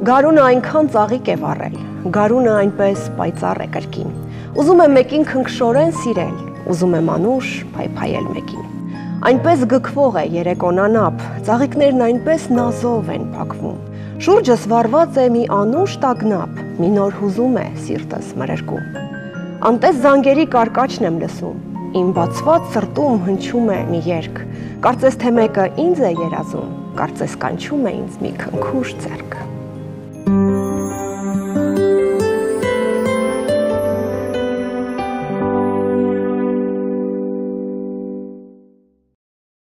Գարունը այնքան ծաղիկ է վառել, գարունը այնպես պայծառ է կրկին։ Ուզում է մեկին քնքշորեն սիրել, ուզում է մանուշ փայփայել մեկին։ Այնպես գկվող է երեկոնանապ, ծաղիկներն այնպես նազով են փակվում։ Շուրջս վառված է մի անուշ տագնապ, մի նոր հուզում է սիրտս մրրկում։ Անտես զանգերի կարկաչն եմ լսում, իմ բացված սրտում հնչում է մի երկ։ Կարծես թե մեկը ինձ է երազում, կարծես կանչում է ինձ մի քնքուշ ձեռք։